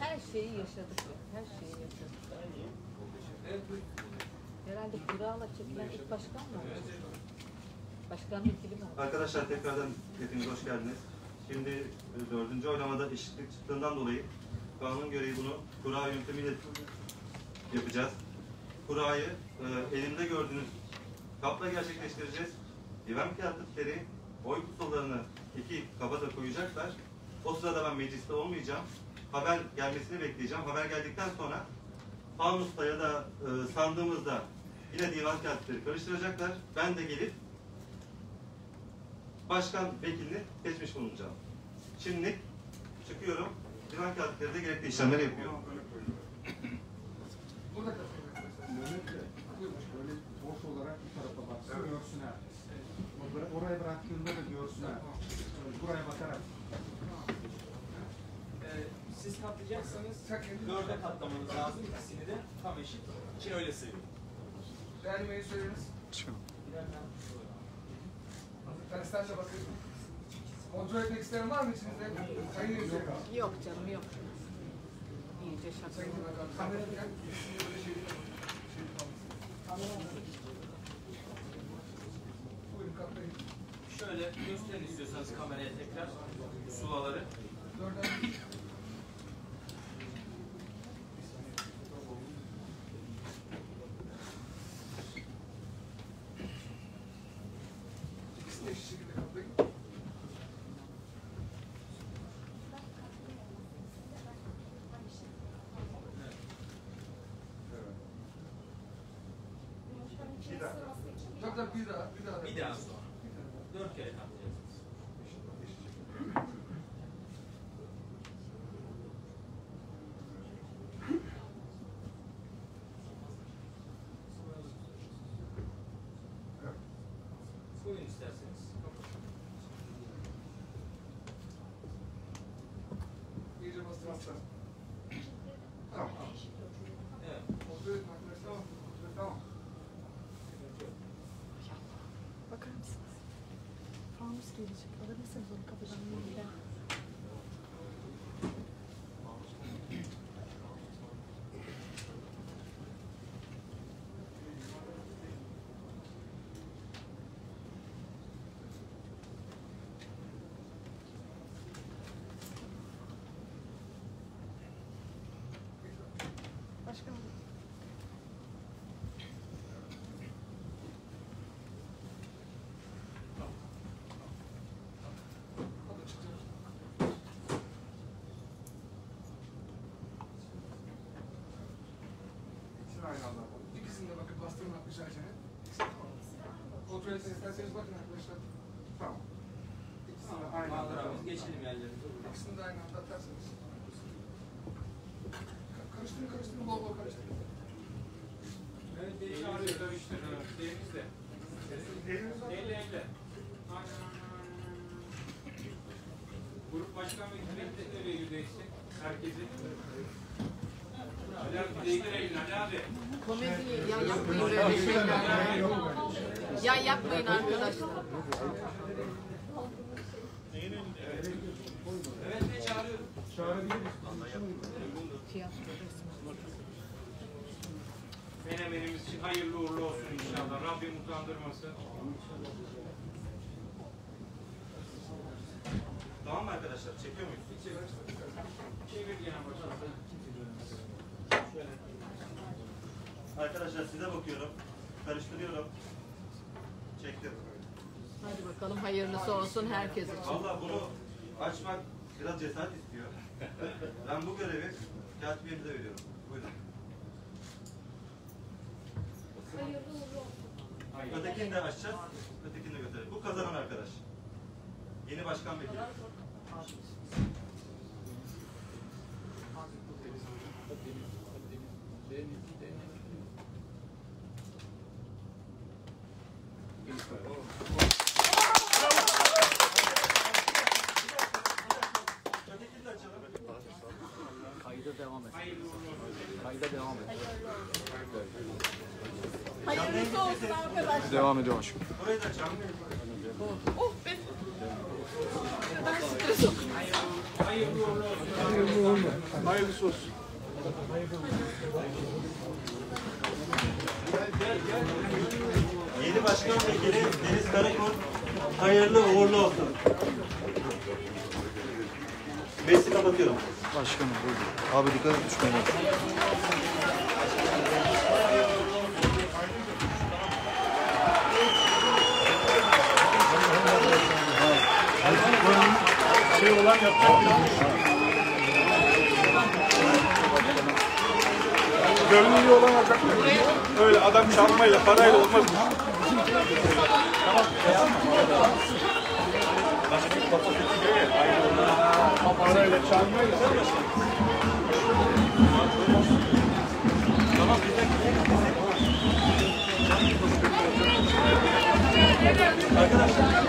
Her şeyi yaşadık. Her şeyi yaşadık. Herhalde Kur'an'la çekilen ilk başkan mı? Başkanlık gibi mi? oldu? Arkadaşlar tekrardan hepiniz hoş geldiniz. Şimdi e, dördüncü oylamada eşitlik çıktığından dolayı kanun gereği bunu kura yöntemiyle yapacağız. Kurayı e, elimde gördüğünüz kapla gerçekleştireceğiz. İvan kağıtları oy kutularını iki kaba da koyacaklar. O sırada ben mecliste olmayacağım. Haber gelmesini bekleyeceğim. Haber geldikten sonra fanusta ya da e, sandığımızda yine divan kağıtları karıştıracaklar. Ben de gelip başkan vekilini seçmiş bulunacağım. Şimdi çıkıyorum. Divan kağıtları gerekli işlemleri yapıyor. Burada de böyle boş olarak bu tarafa baksın görsün herkes. Oraya bıraktığında da görsün herkes. Buraya bakarak. Ee, siz katlayacaksanız dörde katlamanız lazım. İkisini de tam eşit. Için öyle. Değerli Bey'i söyleriz. Tersten de bakın. Kontrol etmek isteyen var mı içinizde? Sayın Yüksek. Yok canım yok. İyice şaka. Kamera. Böyle şey katlayın. Şöyle gösterin istiyorsanız kameraya tekrar sulaları. Tabii tabii bir daha, bir daha. Bir daha sonra. Dört kere katlayacaksınız. estudos, de programação, vamos acabar aynı anda yapalım. İkisini de bakın bastırın güzelce. Kontrol etsin isterseniz bakın arkadaşlar. Tamam. İkisini de aynı anda yapalım. geçelim yerlerinize. İkisini de aynı anda atarsınız. Ka- Karıştırın karıştırın bol bol karıştırın. Evet, beni çağırıyor da işte. Elimizde. Elle elle. Aynen. Grup başkan ve hükümet de nereye Komedi ya yapmayın ya. Ya yapmayın arkadaşlar. Evet ne çağırıyorum? Menemenimiz için hayırlı uğurlu olsun inşallah. Rabbim utandırmasın. Tamam mı arkadaşlar? Çekiyor muyuz? Çevir gene başına. Şöyle. Arkadaşlar size bakıyorum. Karıştırıyorum. Çektim. Hadi bakalım hayırlısı olsun herkes için. Vallahi bunu açmak biraz cesaret istiyor. Ben bu görevi katibimize veriyorum. Buyurun. Ötekini de açacağız. Ötekini de götürelim. Bu kazanan arkadaş. Yeni başkan vekili. Ötekini de Kayda devam et. Kayda devam et. Hayırlısı olsun arkadaşlar. Devam ediyor aşkım. Burayı da canlı. Oh be. Ben stres okudum. Hayırlı uğurlu olsun. Hayırlı olsun. Hayırlısı olsun. Gel gel gel. Yeni başkan vekili Deniz Karakurt hayırlı uğurlu olsun. Meclisi kapatıyorum. Başkanım buyurun. Abi dikkat et düşmeyin. Şey olan yapacak. Gönüllü olan olacak. Öyle adam çalmayla parayla olmaz. Parayla çalmayla. Arkadaşlar